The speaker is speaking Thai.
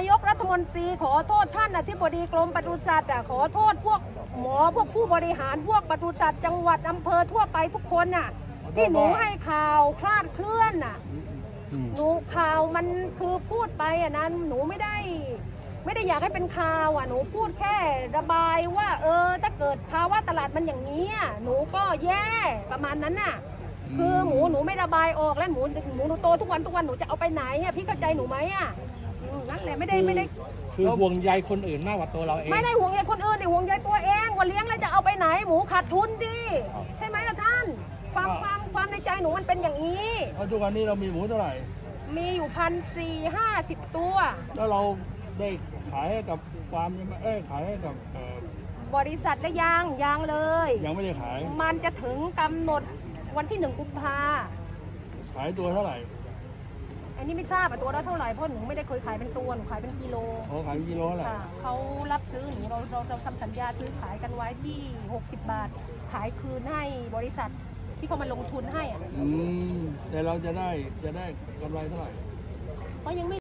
ายกรัฐมนตรีขอโทษท่านอธิบดีกรมปศุสัตว์อะขอโทษพวกหมอพวกผู้บริหารพวกปศุสัตว์จังหวัดอำเภอทั่วไปทุกคนน่ะ ที่หนูให้ข่าวคลาดเคลื่อนน่ะอืมหนูข่าวมันคือพูดไปอะนะหนูไม่ได้ ไม่ได้อยากให้เป็นข่าวอะหนูพูดแค่ระบายว่า เออ ถ้าเกิดภาวะตลาดมันอย่างนี้อะหนูก็แย่ประมาณนั้นน่ะ คือหมูหนูไม่ระบายออกแล้วหมูหมูหนูโตทุกวันทุกวันหนูจะเอาไปไหนอะพี่เข้าใจหนูไหมอะอืม นั่นแหละไม่ได้ไม่ได้ คือห่วงใยคนอื่นมากกว่าตัวเราเอง ไม่ได้ห่วงใยคนอื่นดิห่วงใยตัวเองว่าเลี้ยงแล้วจะเอาไปไหนหมูขาดทุนดิใช่ไหมล่ะท่าน ความความความในใจหนูมันเป็นอย่างนี้แล้วทุกวันนี้เรามีหมูเท่าไหร่ มีอยู่พันสี่ห้าสิบตัว แล้วเราได้ขายให้กับฟาร์มยังไหมเอ้ยขายให้กับเอ่อบริษัทและยางยางเลย ยังไม่ได้ขาย มันจะถึงกำหนดวันที่หนึ่งกุมภาขายตัวเท่าไหร่ อันนี้ไม่ทราบอะตัวละเท่าไหร่เพราะหนูไม่ได้เคยขายเป็นตัวหนูขายเป็นกิโลเขาขายกิโลเท่าไหร่ค่ะเขารับซื้อหนูเราเราเราทำสัญญาซื้อขายกันไว้ที่ 60 บาท ขายคืนให้บริษัทที่เขามาลงทุนให้อะอืมแต่เราจะได้จะได้กำไรเท่าไหร่ ก็ยังไม่